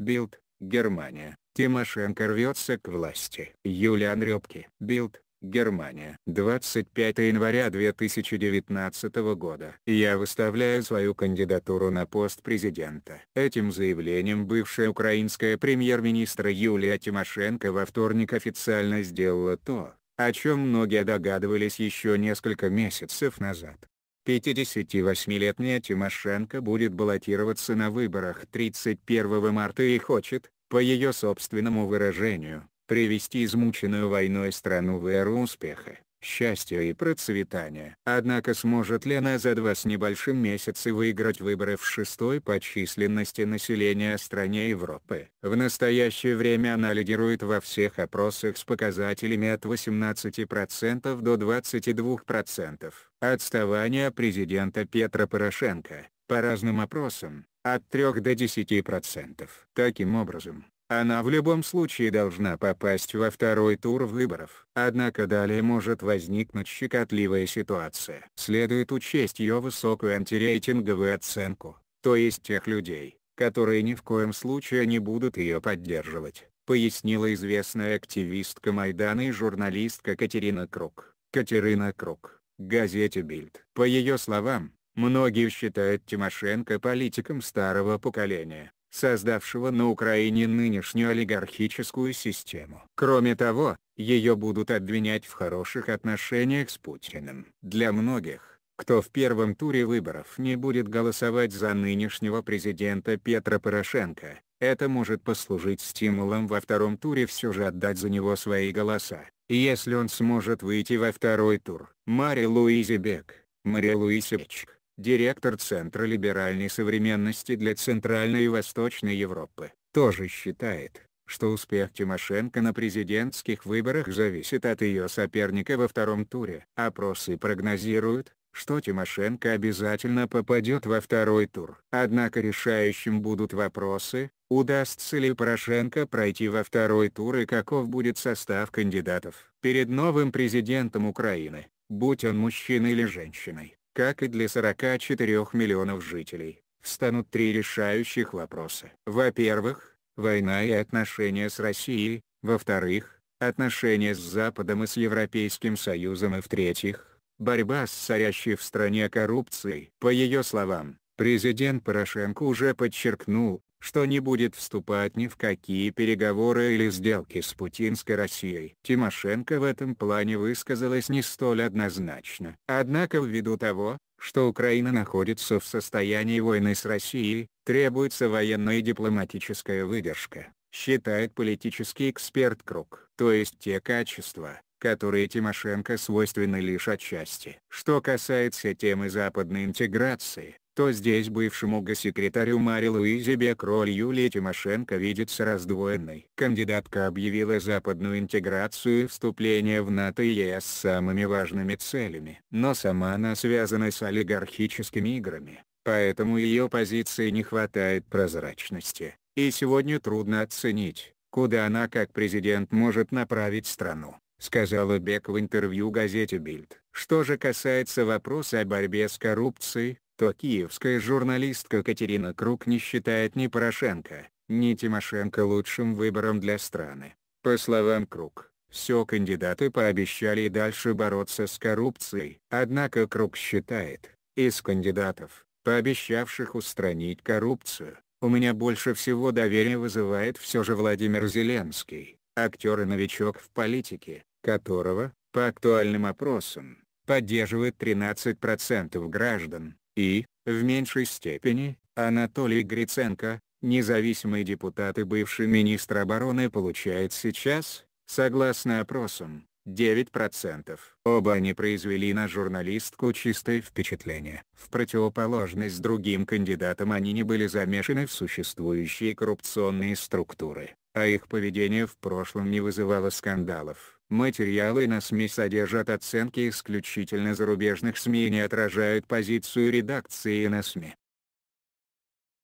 Bild, Германия. Тимошенко рвется к власти. Юлиан Рёбки. Bild, Германия. 25 января 2019 года. Я выставляю свою кандидатуру на пост президента. Этим заявлением бывшая украинская премьер-министр Юлия Тимошенко во вторник официально сделала то, о чем многие догадывались еще несколько месяцев назад. 58-летняя Тимошенко будет баллотироваться на выборах 31 марта и хочет, по ее собственному выражению, привести измученную войной страну в эру успеха, счастья и процветания. Однако сможет ли она за два с небольшим месяца выиграть выборы в шестой по численности населения стране Европы? В настоящее время она лидирует во всех опросах с показателями от 18% до 22%. Отставание президента Петра Порошенко, по разным опросам, от 3 до 10%. Таким образом, она в любом случае должна попасть во второй тур выборов. Однако далее может возникнуть щекотливая ситуация. Следует учесть ее высокую антирейтинговую оценку, то есть тех людей, которые ни в коем случае не будут ее поддерживать, пояснила известная активистка Майдана и журналистка Катерина Круг. Катерина Круг, газете «Бильд». По ее словам, многие считают Тимошенко политиком старого поколения, создавшего на Украине нынешнюю олигархическую систему. Кроме того, ее будут обвинять в хороших отношениях с Путиным. Для многих, кто в первом туре выборов не будет голосовать за нынешнего президента Петра Порошенко, это может послужить стимулом во втором туре все же отдать за него свои голоса. Если он сможет выйти во второй тур. Мария Луизе Бек, Мария Луисевич, директор Центра либеральной современности для Центральной и Восточной Европы, тоже считает, что успех Тимошенко на президентских выборах зависит от ее соперника во втором туре. Опросы прогнозируют, что Тимошенко обязательно попадет во второй тур. Однако решающим будут вопросы, удастся ли Порошенко пройти во второй тур и каков будет состав кандидатов. Перед новым президентом Украины, будь он мужчиной или женщиной, как и для 44 миллионов жителей, встанут три решающих вопроса. Во-первых, война и отношения с Россией, во-вторых, отношения с Западом и с Европейским Союзом и в-третьих, борьба с царящей в стране коррупцией. По ее словам, президент Порошенко уже подчеркнул, что не будет вступать ни в какие переговоры или сделки с путинской Россией. Тимошенко в этом плане высказалась не столь однозначно. Однако ввиду того, что Украина находится в состоянии войны с Россией, требуется военная и дипломатическая выдержка, считает политический эксперт Круг. То есть те качества, которые Тимошенко свойственны лишь отчасти. Что касается темы западной интеграции, то здесь бывшему госсекретарю Мари Луизе Бек роль Юлии Тимошенко видится раздвоенной. Кандидатка объявила западную интеграцию и вступление в НАТО и ЕС самыми важными целями. Но сама она связана с олигархическими играми, поэтому ее позиции не хватает прозрачности. И сегодня трудно оценить, куда она как президент может направить страну сказала Бек в интервью газете «Бильд». Что же касается вопроса о борьбе с коррупцией, то киевская журналистка Катерина Круг не считает ни Порошенко, ни Тимошенко лучшим выбором для страны. По словам Круг, все кандидаты пообещали и дальше бороться с коррупцией. Однако Круг считает, из кандидатов, пообещавших устранить коррупцию, у меня больше всего доверия вызывает все же Владимир Зеленский, актер и новичок в политике, которого, по актуальным опросам, поддерживает 13% граждан, и, в меньшей степени, Анатолий Гриценко, независимый депутат и бывший министр обороны получает сейчас, согласно опросам, 9%. Оба они произвели на журналистку чистое впечатление. В противоположность другим кандидатам они не были замешаны в существующие коррупционные структуры, а их поведение в прошлом не вызывало скандалов. Материалы на СМИ содержат оценки исключительно зарубежных СМИ и не отражают позицию редакции на СМИ.